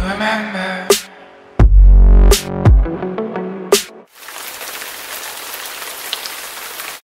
remember